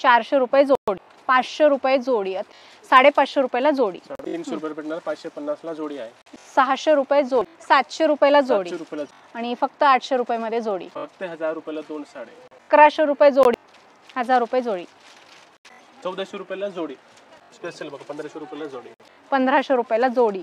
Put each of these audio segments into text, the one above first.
चारशे रुपये जोडी पाचशे रुपये जोडी साडेपाचशे रुपयाला जोडी. तीनशे रुपये भेटणार पाचशे पन्नास ला जोडी आहे. सहाशे रुपये जोडी सातशे रुपयाला जोडी. रुपयाला आणि फक्त आठशे रुपयामध्ये जोडी. फक्त हजार रुपयाला दोन साडे. अकराशे रुपये जोडी हजार रुपये जोडी. चौदाशे रुपयाला जोडी. स्पेशल बघा पंधराशे रुपयाला जोडी. पंधराशे रुपयाला जोडी.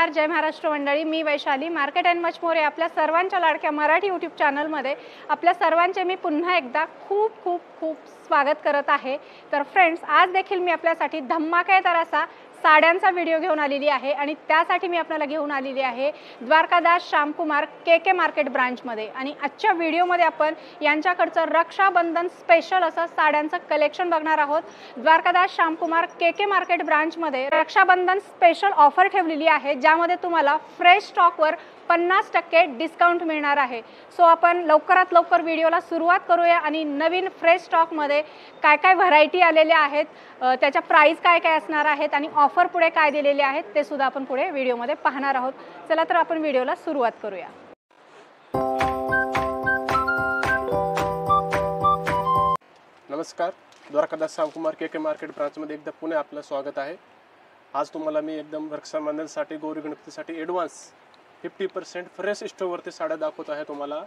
नमस्कार जय महाराष्ट्र मंडळी. मी Vaishali. Market and much more आपल्या सर्वांच्या लाडक्या मराठी यूट्यूब चॅनलमध्ये आपल्या सर्वांचे मी पुन्हा एकदा खूप खूप खूप स्वागत करत आहे. तर फ्रेंड्स आज देखील मी आपल्यासाठी धम्माकेदार असा साड्यांचा व्हिडिओ घेऊन आलेली आहे आणि त्यासाठी मी आपल्याला घेऊन आलेली आहे Dwarkadas Shyamkumar K K market ब्रांचमध्ये आणि आजच्या व्हिडिओमध्ये आपण यांच्याकडचं रक्षाबंधन स्पेशल असं साड्यांचं कलेक्शन बघणार आहोत. Dwarkadas Shyamkumar K K market ब्रांचमध्ये Rakshabandhan special offer ठेवलेली आहे ज्यामध्ये तुम्हाला फ्रेश स्टॉकवर पन्नास टक्के डिस्काउंट मिळणार आहे. सो आपण लवकरात लवकर व्हिडिओला सुरुवात करूया आणि नवीन फ्रेश स्टॉकमध्ये काय काय व्हरायटी आलेल्या आहेत त्याच्या प्राईस काय काय असणार आहेत आणि ऑफर पुढे काय दिलेले आहेत ते सुद्धा आपण पुढे व्हिडिओमध्ये पाहणार आहोत. चला तर आपण व्हिडिओला सुरुवात करूया. नमस्कार. Dwarkadas Shyamkumar K K market ब्रांचमध्ये एकदा पुणे आपलं स्वागत आहे. आज तुम्हाला मी एकदम वर्कसामान्यांसाठी गौरी गणपतीसाठी ॲडव्हान्स फिफ्टी पर्सेंट फ्रेश स्टोवरती साड्या दाखवत आहे तुम्हाला.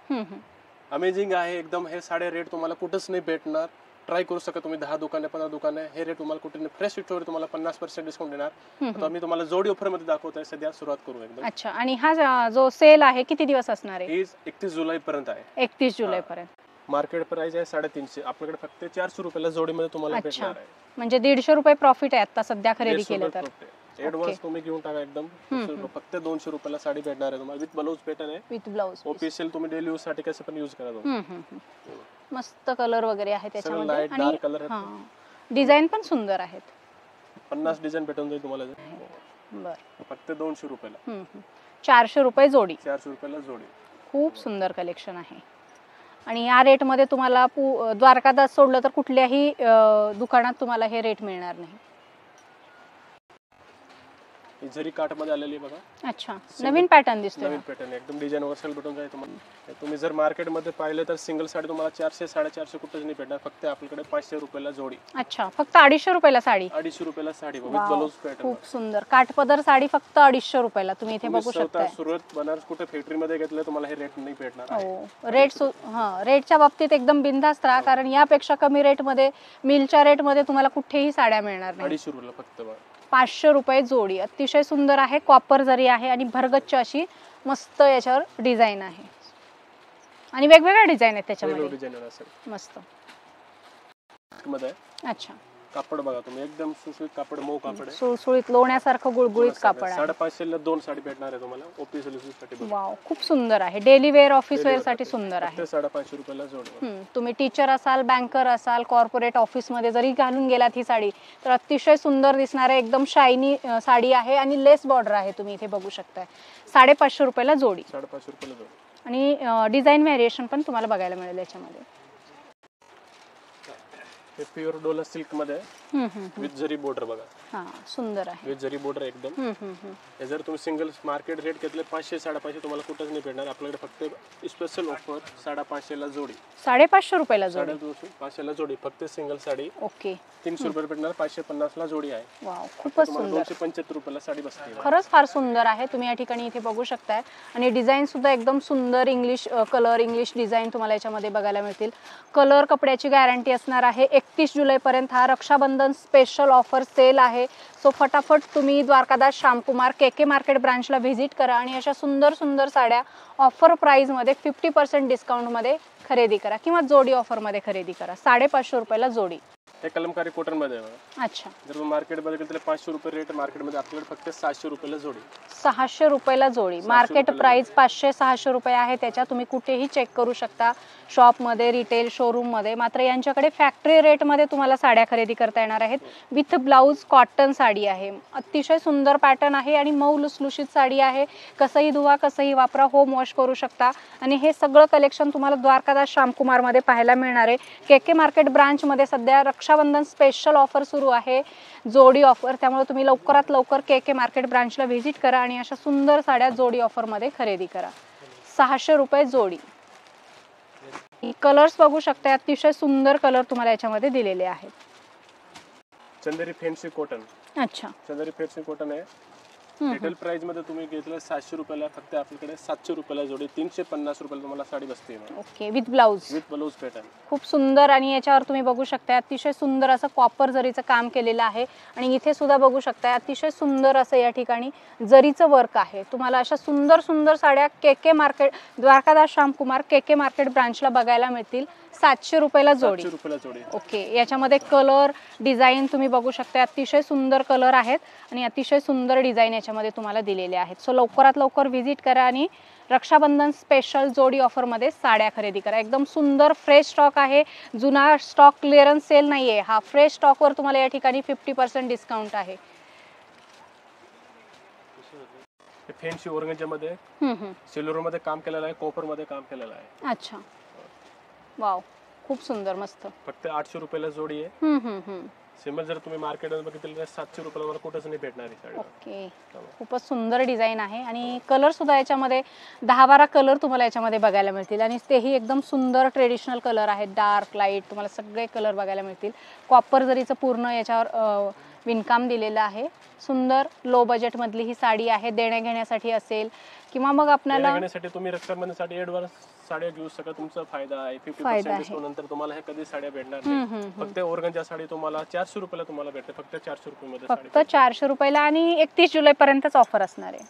अमेझिंग आहे एकदम हे साडे रेट तुम्हाला कुठंच नाही भेटणार. ट्राय करू शकता तुम्ही दहा दुकाने पंधरा दुकाने हे रेट तुम्हाला कुठे फ्रेश स्टोवर तुम्हाला पन्नास पर्सेंट डिस्काउंट देणार. आता मी तुम्हाला जोडी ऑफरमध्ये दाखवत आहे सध्या सुरुवात करू एकदम. अच्छा आणि हा जा- सेल आहे किती दिवस असणार आहे? एकतीस जुलै पर्यंत आहे. एकतीस जुलै पर्यंत मार्केट प्राइस आहे साडेतीनशे. आपल्याकडे फक्त चारशे रुपयाला जोडीमध्ये तुम्हाला. भेटणार आहे. म्हणजे दीडशे रुपये प्रॉफिट आहे आता सध्या खरेदी केलं तर. ऍडव्हान्स तुम्ही घेऊन टाका एकदम. फक्त दोनशे रुपयाला साडी भेटणार आहे तुम्हाला. विथ ब्लाऊज पॅटर्न आहे विथ ब्लाऊज ऑफिशियल तुम्ही डेली यूजसाठी कसं पण यूज करा तुम्ही. मस्त कलर वगैरे आहे त्याच्यामध्ये. हा. डिझाईन पण सुंदर आहेत. पन्नास डिझाईन भेटून जाईल तुम्हाला. बर. फक्त दोनशे रुपयाला. हम्म, हम्म. चारशे रुपये जोडी. चारशे रुपयाला जोडी. खूप सुंदर कलेक्शन आहे. आणि या रेटमध्ये तुम्हाला पु द्वारकादास सोडलं तर कुठल्याही अं, दुकानात तुम्हाला हे रेट मिळणार नाही. ही जरी काठमध्ये आलेली आहे बघा. अच्छा नवीन पॅटर्न दिसतोय. नवीन पॅटर्न एकदम डिझाईन वगैरे सगळं भेटून जाईल तुम्हाला. हे तुम्ही जर मार्केटमध्ये पाहिलं तर सिंगल साडी तुम्हाला चारशे साडेचारशे कुठेच नाही भेटणार. फक्त आपल्याकडे पाचशे रुपयाला जोडी. अच्छा फक्त अडीचशे रुपयाला साडी? अडीचशे रुपयाला साडी विथ वाव, ब्लाऊज पॅटर्न खूप सुंदर. काठपदर साडी फक्त अडीचशे रुपयाला. तुम्ही इथे बघू शकताय. सुरत बनारस कुठे फॅक्टरी मध्ये घेतलं तुम्हाला हे रेट नाही भेटणार आहे. हो. रेट हां रेटच्या बाबतीत एकदम बिंदास्त राहा कारण यापेक्षा कमी रेटमध्ये मिलच्या रेटमध्ये तुम्हाला कुठेही साड्या मिळणार नाही. अडीचशे रुपयाला फक्त बघा. पाचशे रुपये जोडी. अतिशय सुंदर आहे कॉपर जरी आहे आणि भरगच्च अशी मस्त याच्यावर डिझाईन आहे. आणि वेगवेगळ्या डिझाईन आहेत त्याच्यामध्ये. मस्त. अच्छा. कापड बघा तुम्ही एकदम सुसुईत कापड मऊ कापड आहे. सुळसुळीत लोण्यासारखं गुळगुळीत कापड आहे. साडेपाचशे ला दोन साडी भेटणार आहे तुम्हाला यूजसाठी. वाव खूप सुंदर आहे. डेली वेअर ऑफिस वेअरसाठी सुंदर आहे. साडेपाचशे रुपयाला जोड तुम्ही टीचर असाल बँकर असाल कॉर्पोरेट ऑफिसमध्ये जरी घालून गेलात ही साडी तर अतिशय सुंदर दिसणार आहे एकदम शायनी साडी आहे आणि लेस बॉर्डर आहे तुम्ही इथे बघू शकताय. साडेपाचशे रुपयाला जोडी. साडेपाचशे रुपयाला जोड. आणि डिझाईन व्हेरिएशन पण तुम्हाला बघायला मिळेल याच्यामध्ये. हे प्युअर डोला सिल्कमध्ये विथ जरी बॉर्डर बघा. हा सुंदर आहे. विथ जरी बॉर्डर एकदम. हे जर तुम्ही सिंगल मार्केट रेट घेतले पाचशे साडेपाचशे तुम्हाला कुठंच नाही भेटणार. आपल्याकडे फक्त स्पेशल ऑफर साडेपाचशे ला जोडी. साडेपाचशे रुपयाला जोडी. पाचशे ला जोडी. फक्त सिंगल साडी. ओके. तीनशे रुपये भेटणार पाचशे पन्नास ला जोडी आहे. खूपच सुंदर. दोनशे पंच्याहत्तर रुपयाला साडी बसते. खरंच फार सुंदर आहे. तुम्ही या ठिकाणी इथे बघू शकताय. आणि डिझाईन सुद्धा एकदम सुंदर इंग्लिश कलर इंग्लिश डिझाईन तुम्हाला याच्यामध्ये बघायला मिळतील. कलर कपड्याची गॅरंटी असणार आहे एकतीस जुलैपर्यंत हा रक्षाबंधन स्पेशल ऑफर सेल आहे. सो फटाफट तुम्ही Dwarkadas Shyamkumar K K market ब्रांचला visit करा आणि अशा सुंदर सुंदर साड्या ऑफर प्राईजमध्ये फिफ्टी पर्सेंट डिस्काउंटमध्ये खरेदी करा किंवा जोडी ऑफरमध्ये खरेदी करा. साडेपाचशे रुपयाला जोडी. हे कलमकारी कॉटनमध्ये आहे बघा. अच्छा. जर तुम्ही मार्केटमध्ये गेलं तर पाचशे रुपये रेट मार्केटमध्ये. आपल्याकडे फक्त सहाशे रुपयाला जोडी सहाशे रुपयाला जोडी. मार्केट रुपयाला प्राइस पाचशे सहाशे रुपये आहे. त्याच्या तुम्ही कुठेही चेक करू शकता. शॉपमध्ये रिटेल शोरूममध्ये मात्र यांच्याकडे फॅक्टरी रेटमध्ये तुम्हाला साड्या खरेदी करता येणार आहेत. विथ ब्लाऊज कॉटन साडी आहे. अतिशय सुंदर पॅटर्न आहे आणि मऊ लुसलुशीत साडी आहे. कसंही धुवा कसंही वापरा होम वॉश करू शकता. आणि हे सगळं कलेक्शन तुम्हाला द्वारकादास श्यामकुमारमध्ये पाहायला मिळणार आहे. के के मार्केट ब्रांचमध्ये सध्या रक्षाबंधन स्पेशल ऑफर सुरू आहे. जोडी ऑफर त्यामुळे तुम्ही लवकरात लवकर के के मार्केट ब्रांचला व्हिजिट करा आणि अशा सुंदर साड्या जोडी ऑफरमध्ये खरेदी करा. सहाशे रुपये जोडी. कलर्स बघू शकता अतिशय सुंदर कलर तुम्हाला याच्यामध्ये दिलेले आहेत. चंदेरी फॅन्सी कॉटन अच्छा. चंदेरी फॅन्सी कॉटन आहे. रिटेल प्राइसमध्ये तुम्ही घेतलं सातशे रुपयाला फक्त आपल्याकडे सातशे रुपयाला जोडी तीनशे पन्नास रुपयाला तुम्हाला साडी बसते okay with blouse with blouse pattern खूप सुंदर आणि याच्यावर तुम्ही बघू शकता अतिशय सुंदर असं कॉपर जरीचं काम केलेलं आहे. आणि इथे सुद्धा बघू शकता अतिशय सुंदर असं या ठिकाणी जरीचं वर्क आहे. तुम्हाला अशा सुंदर सुंदर साड्या K K market Dwarkadas Shyamkumar K K market ब्रांचला बघायला मिळतील. सातशे रुपयाला जोडी. सातशे रुपयाला जोडी. ओके याच्यामध्ये कलर डिझाईन तुम्ही बघू शकता. अतिशय सुंदर कलर आहेत आणि अतिशय सुंदर डिझाईन याच्यामध्ये तुम्हाला दिलेले आहेत. सो लवकरात लवकर व्हिजिट करा आणि रक्षाबंधन स्पेशल जोडी ऑफरमध्ये साड्या खरेदी करा. एकदम सुंदर फ्रेश स्टॉक आहे. जुना स्टॉक क्लिअरन्स सेल नाही आहे हा फ्रेश स्टॉकवर तुम्हाला या ठिकाणी फिफ्टी पर्सेंट डिस्काउंट आहे. Fancy hmm, hmm. सिल्वर मध्ये काम केलेलं आहे कॉपरमध्ये काम केलेलं आहे. अच्छा. वाव खूप सुंदर मस्त. फक्त आठशे रुपयाला जोडी आहे. हम्म, हम्म, हम्म. सिंपल जर तुम्ही मार्केटमध्ये बघितलं तर सातशे रुपयाला मला कुठंच नाही भेटणार ही साडी. ओके. खूपच सुंदर डिझाईन आहे आणि कलर सुद्धा याच्यामध्ये दहा बारा कलर तुम्हाला याच्यामध्ये बघायला मिळतील आणि तेही एकदम सुंदर ट्रेडिशनल कलर आहेत. डार्क लाइट तुम्हाला सगळे कलर बघायला मिळतील. कॉपर जरीचं पूर्ण याच्यावर विणकाम दिलेलं आहे. सुंदर लो बजेटमधली ही साडी आहे. देण्या घेण्यासाठी असेल किंवा मग आपल्याला घेण्यासाठी तुम्ही रक्षाबंधनसाठी ऍडव्हान्स साड्या घेऊ शकता. तुमचा फायदा आहे. Fifty percent. डिस्काउंट नंतर तुम्हाला हे कधी साड्या भेटणार नाही. फक्त ओरगनच्या साडी तुम्हाला चारशे रुपयाला तुम्हाला भेटते. फक्त चारशे साडी फक्त चारशे रुपयाला आणि एकतीस जुलैपर्यंतच ऑफर असणार आहे.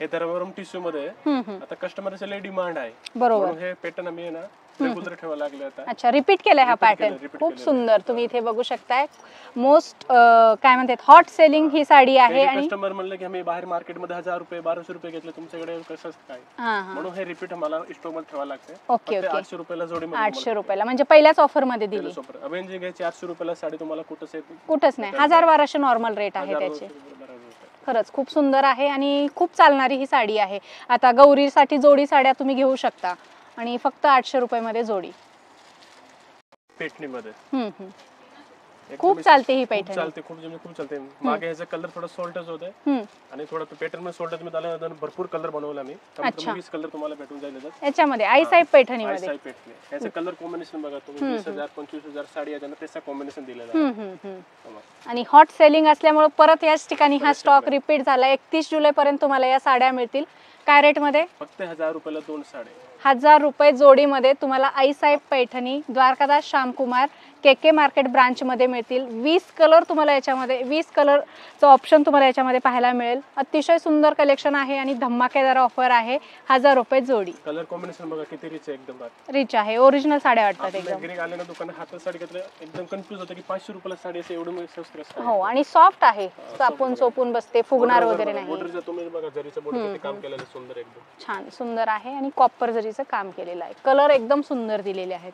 हे धर्मवरम टिश्यू मध्ये. आता कस्टमरचे लय डिमांड आहे. बरोबर. हे पॅटर्न आम्ही ना रेग्युलर ठेवायला लागले आता. अच्छा रिपीट केलाय हा पॅटर्न खूप सुंदर तुम्ही इथे बघू शकताय. मोस्ट काय म्हणतात हॉट सेलिंग ही साडी आहे आणि कस्टमर म्हणलं की आम्ही बाहेर मार्केटमध्ये हजार रुपये बाराशे रुपये घेतले तुमच्याकडे कसं काय? म्हणून हे रिपीट आम्हाला स्टॉकमध्ये ठेवायला लागते. Okay okay. आठशे रुपयाला जोडी आठशे रुपयाला. म्हणजे पहिल्याच ऑफरमध्ये दिली अवेंजिंग आहे चारशे रुपयाला साडी तुम्हाला कुठंच कुठंच नाही. हजार बाराशे नॉर्मल रेट आहे त्याचे. खरंच खूप सुंदर आहे आणि खूप चालणारी ही साडी आहे. आता गौरीसाठी जोडी साड्या तुम्ही घेऊ शकता. आणि फक्त आठशे रुपयामध्ये जोडी. पेटणीमध्ये. हम्म, हम्म. एकदम खूप चालते ही खूप पैठणी चालते खूप म्हणजे खूप चालते. मागे ह्याचा कलर थोडा सोल्टच होते. हम्म. आणि थोडा पॅटर्नमध्ये सोल्टच मध्ये आल्यानंतर भरपूर कलर बनवला मी. अच्छा. वीस कलर तुम्हाला भेटून जाईल याच्यात. याच्यामध्ये आई साहेब पैठणीमध्ये. साई पेटणी याचं कलर कॉम्बिनेशन बघा तुम्ही. वीस हजार पंचवीस हजार साडी त्यांना त्याचा कॉम्बिनेशन दिलेला आहे हम्म, हम्म, हम्म. बघा. आणि हॉट सेलिंग असल्यामुळे परत याच ठिकाणी हा स्टॉक रिपीट झाला. एकतीस जुलैपर्यंत तुम्हाला या साड्या मिळतील. काय रेटमध्ये फक्त हजार रुपयाला दोन साडे हजार रुपये जोडीमध्ये तुम्हाला Aaisaheb Paithani Dwarkadas Shyamkumar K K market ब्रांचमध्ये मिळतील. वीस कलर तुम्हाला याच्यामध्ये वीस कलरचं ऑप्शन तुम्हाला याच्यामध्ये पाहायला मिळेल. अतिशय सुंदर कलेक्शन आहे आणि धमाकेदार ऑफर आहे. हजार रुपये जोडी. कलर कॉम्बिनेशन बघा किती रिच आहे एकदम. रिच आहे. ओरिजिनल साड्या वाटतात एकदम. हातात साडी घेतलं एकदम कन्फ्युज होतं की पाचशे रुपयाला साडी असे एवढं स्वस्त? हो आणि सॉफ्ट आहे. चापून चोपून बसते फुगणार वगैरे नाही. काम केलेलं सुंदर एकदम. छान सुंदर आहे आणि कॉपर जरीचं काम केलेलं आहे. कलर एकदम सुंदर दिलेले आहेत.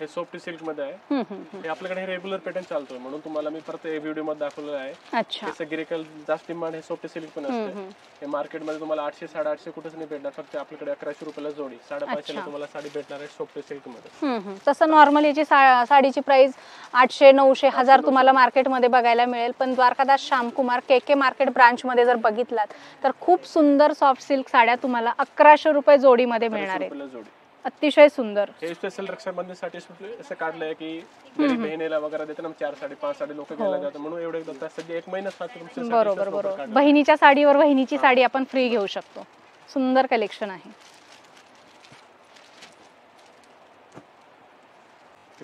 हे सॉफ्ट सिल्कमध्ये आहे. हे आपल्याकडे हे रेग्युलर पॅटर्न चालतोय. म्हणून तुम्हाला मी परत व्हिडिओमध्ये दाखवलेलं आहे. गिरेकल जास्त डिमांड हे सॉफ्ट सिल्क पण असते. हे मार्केटमध्ये तुम्हाला आठशे साडेआठशे कुठेच नाही भेटणार. फक्त आपल्याकडे अकराशे रुपयाला जोडी. साडेपाचशेला तुम्हाला साडी भेटणार आहे सॉफ्ट सिल्कमध्ये. तसं नॉर्मल याची साडीची प्राइस आठशे नऊशे हजार तुम्हाला मार्केटमध्ये बघायला मिळेल. पण Dwarkadas Shyamkumar K K market ब्रांचमध्ये जर बघितलात तर खूप सुंदर सॉफ्ट सिल्क साड्या तुम्हाला अकराशे रुपये जोडीमध्ये मिळणार जोडी. अतिशय सुंदर. हे स्पेशल रक्षाबंधनसाठी असं काढलंय की बहिणीला वगैरे देते ना चार साडी पाच साडी लोक घ्यायला जातात. म्हणून एवढे सध्या एक महिना फास्ट तुमच्यासाठी हो. बरोबर. बरोबर. बहिणीच्या साडीवर बहिणीची साडी आपण फ्री घेऊ शकतो. सुंदर कलेक्शन आहे.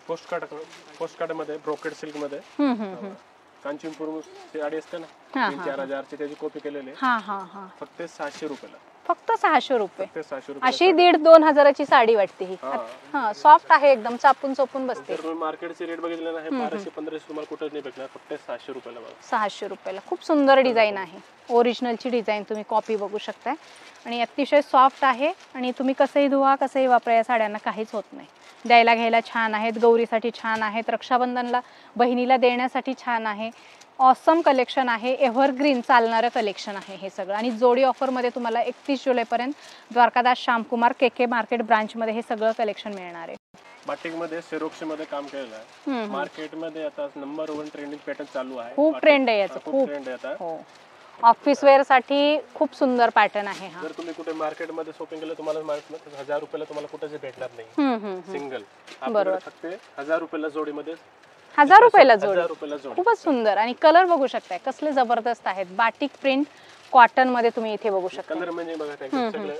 पोस्ट कार्ड पोस्ट कार्डमध्ये ब्रोकेड सिल्कमध्ये हम्म, हम्म, हम्म. कांचीपुर साडी असते ना हा, तीन चार हजारची त्याची कॉपी केलेली हा हा हा. फक्त सहाशे रुपयाला. फक्त सहाशे रुपये. सहाशे अशी दीड दोन हजाराची साडी वाटते ही. हा. सॉफ्ट आहे एकदम चापून चोपून बसते. मार्केटचे रेट बघितले ना हे बाराशे पंधराशे तुम्हाला कुठेच नाही भेटणार फक्त सहाशे रुपयाला सहाशे रुपयाला. खूप सुंदर डिझाईन आहे. ओरिजिनलची डिझाईन तुम्ही कॉपी बघू शकताय. आणि अतिशय सॉफ्ट आहे आणि तुम्ही कसंही धुवा कसंही वापरा या साड्यांना काहीच होत नाही. द्यायला घ्यायला छान आहेत गौरीसाठी छान आहेत रक्षाबंधनला बहिणीला देण्यासाठी छान आहे. ऑसम कलेक्शन आहे. एव्हरग्रीन चालणारं कलेक्शन आहे हे सगळं. आणि जोडी ऑफरमध्ये तुम्हाला एकतीस जुलैपर्यंत Dwarkadas Shyamkumar K K market ब्रांचमध्ये हे सगळं कलेक्शन मिळणार आहे. बाटिकमध्ये मध्ये काम केलेलं आहे. हम्म, हम्म. मार्केटमध्ये आता नंबर वन ट्रेंडिंग पॅटर्न चालू आहे. खूप ट्रेंड आहे याचं हा, खूप ट्रेंड आहे आता. हो. ऑफिस वेअरसाठी खूप सुंदर पॅटर्न आहे हा. जर तुम्ही कुठे मार्केटमध्ये शॉपिंग केलं तुम्हाला मार्केट हजार रुपयाला तुम्हाला कुठेच भेटणार नाही. सिंगल बरोबर. फक्त हजार रुपयाला जोडीमध्ये हजार रुपयाला जोडी. हजार रुपयाला जोडी. खूपच सुंदर. आणि कलर बघू शकताय. कसले जबरदस्त आहेत. बाटिक प्रिंट कॉटनमध्ये तुम्ही इथे बघू शकता. कलर म्हणजे बघा सगळे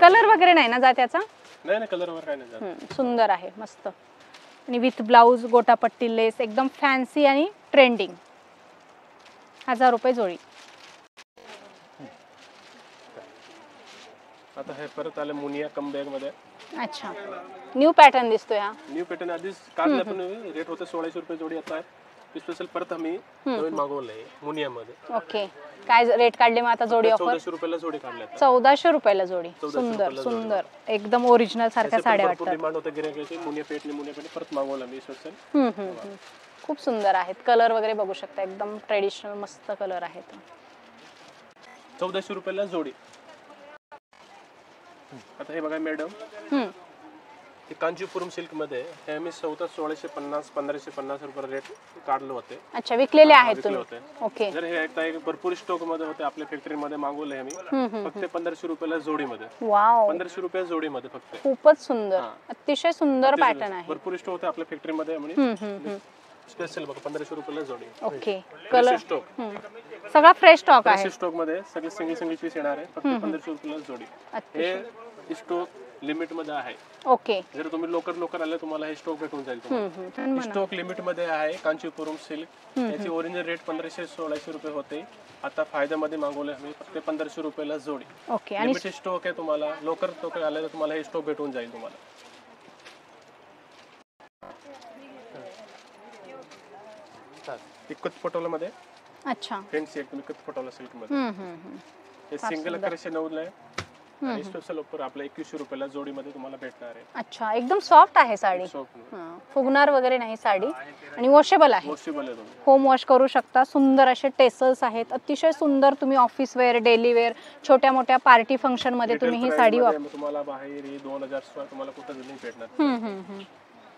कलर वगैरे नाही ना जा त्याचा नाही नाही कलर वगैरे काय नाही जात. हम्म, सुंदर आहे. मस्त. आणि विथ ब्लाऊज गोटापट्टी लेस एकदम फॅन्सी आणि ट्रेंडिंग हजार रुपये जोडी. आता हे परत आले मुनिया कम बॅगमध्ये. अच्छा. न्यू पॅटर्न दिसतोय हा. न्यू पॅटर्न आधीच काढलं पण रेट होते सोळाशे रुपये जोडी. आता आहे. स्पेशल परत आम्ही नवीन मागवलंय मुनिया मध्ये ओके काय रेट काढले मग आता जोडी ऑफर चौदाशे रुपयाला जोडी काढल्या चौदाशे रुपयाला जोडी. चौदाशे सुंदर रुपयाला जोडी. सुंदर. एकदम ओरिजिनल सारख्या साड्या भरपूर वाटतात. डिमांड होतं. गिरायकाची मुनिया पेटली मुनिया पेटली परत मागवलं मी स्पेशल हम्म, हम्म, हम्म. खूप सुंदर आहेत. कलर वगैरे बघू शकता. एकदम ट्रेडिशनल मस्त कलर आहेत. चौदाशे रुपयाला जोडी. आता हे बघा मॅडम हम्म, हे कांचीपुरम सिल्कमध्ये हे आम्ही चौदा सोळाशे पन्नास पंधराशे पन्नास रुपये रेट काढले होते. अच्छा विकलेले आहेत विकले तुम्ही. होते. ओके. जर हे एकदा एक भरपूर स्टॉकमध्ये होते आपल्या फॅक्टरी मध्ये मागवले आम्ही. फक्त पंधराशे रुपयाला जोडीमध्ये. वाव. पंधराशे रुपये जोडीमध्ये फक्त. खूपच सुंदर. अतिशय सुंदर पॅटर्न आहे. भरपूर स्टॉक होते आपल्या फॅक्टरी मध्ये आम्ही. स्पेशल बघा पंधराशे रुपयाला जोडी. ओके. कलर स्टॉक सगळा फ्रेश स्टॉक आहे. स्टॉकमध्ये सगळे सिंगल सिंगल पीस येणार आहे. फक्त पंधराशे रुपयाला जोडी. हे स्टॉक लिमिटमध्ये आहे. ओके. जर तुम्ही लवकर लवकर आले तुम्हाला हे स्टॉक भेटून जाईल तुम्हाला. स्टॉक लिमिटमध्ये आहे कांचीपुरम सिल्क. याची ओरिजिनल रेट पंधराशे सोळाशे रुपये होते. आता फायद्यामध्ये मागवले आम्ही फक्त पंधराशे रुपयाला जोडी. ओके आणि लिमिटेड स्टॉक आहे तुम्हाला. लवकर लवकर आले तर तुम्हाला हे स्टॉक भेटून जाईल तुम्हाला. इकत पटोलामध्ये अच्छा. फॅन्सी एकदम इकत पटोला सिल्कमध्ये. हम्म, हम्म, हम्म. हे सिंगल अकराशे नऊला आहे. आणि स्पेशल ऑफर आपल्या एकवीसशे रुपयाला जोडीमध्ये तुम्हाला भेटणार आहे. अच्छा एकदम सॉफ्ट आहे साडी. हा. फुगणार वगैरे नाही साडी. आणि वॉशेबल आहे. वॉशेबल आहे तुम्ही. होम वॉश करू शकता. सुंदर असे टेसल्स आहेत. अतिशय सुंदर तुम्ही ऑफिस वेअर डेली वेअर छोट्या मोठ्या पार्टी फंक्शनमध्ये तुम्ही ही Retail साडी price वापरमध्ये तुम्हाला बाहेर ही दोन हजार शिवाय तुम्हाला कुठं नाही भेटणार हम्म, हम्म, हम्म.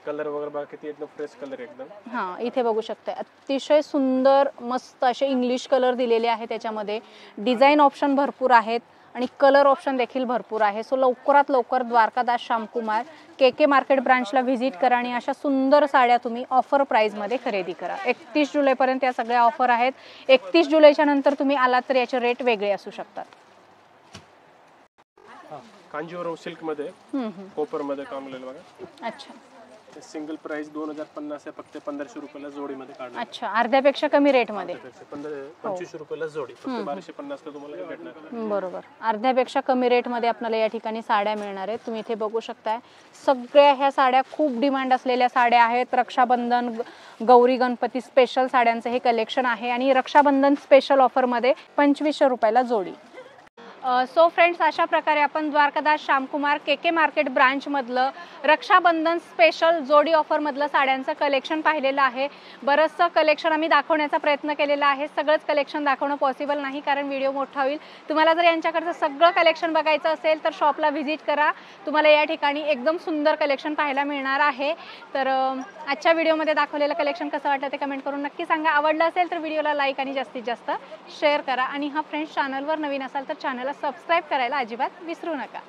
कलर वगैरे बघा किती एकदम फ्रेश कलर एकदम. हा इथे बघू शकता. अतिशय सुंदर मस्त असे इंग्लिश कलर दिलेले आहे त्याच्यामध्ये. डिझाईन ऑप्शन भरपूर आहेत. आणि कलर ऑप्शन देखील भरपूर आहे. सो लवकरात लवकर Dwarkadas Shyamkumar K K market ब्रांचला visit करा आणि अशा सुंदर साड्या तुम्ही ऑफर प्राईजमध्ये खरेदी करा. एकतीस जुलैपर्यंत या सगळ्या ऑफर आहेत. एकतीस जुलैच्या नंतर तुम्ही आलात तर याचे रेट वेगळे असू शकतात. कांजीवरम सिल्कमध्ये. कॉपरमध्ये काम बघा. अच्छा. सिंगल प्राइस दोन हजार पन्नास आहे फक्त पंधराशे रुपयाला जोडीमध्ये काढणार. अच्छा अर्ध्यापेक्षा कमी रेटमध्ये? पंधरा पंचवीसशे रुपयाला जोडी फक्त बाराशे पन्नास ला तुम्हाला हे भेटणार. बरोबर. अर्ध्यापेक्षा कमी रेटमध्ये आपल्याला या ठिकाणी साड्या मिळणार आहेत. तुम्ही इथे बघू शकताय सगळ्या ह्या साड्या खूप डिमांड असलेल्या साड्या आहेत. रक्षाबंधन ग- गौरी गणपती स्पेशल साड्यांचं हे कलेक्शन आहे आणि रक्षाबंधन स्पेशल ऑफरमध्ये पंचवीसशे रुपयाला जोडी. सो फ्रेंड्स अशा प्रकारे आपण Dwarkadas Shyamkumar K K market ब्रांचमधलं Rakshabandhan special जोडी ऑफरमधलं साड्यांचं कलेक्शन पाहिलेलं आहे. बरंचसं कलेक्शन आम्ही दाखवण्याचा प्रयत्न केलेला आहे. सगळंच कलेक्शन दाखवणं पॉसिबल नाही कारण व्हिडिओ मोठा होईल. तुम्हाला जर यांच्याकडचं सगळं कलेक्शन बघायचं असेल तर शॉपला व्हिजिट करा. तुम्हाला या ठिकाणी एकदम सुंदर कलेक्शन पाहायला मिळणार आहे. तर आजच्या व्हिडिओमध्ये दाखवलेलं कलेक्शन कसं वाटलं ते कमेंट करून नक्की सांगा. आवडलं असेल तर व्हिडिओला लाईक आणि जास्तीत जास्त शेअर करा. आणि हा फ्रेंड्स चॅनलवर नवीन असाल तर चॅनलला सबस्क्राईब करायला अजिबात विसरू नका.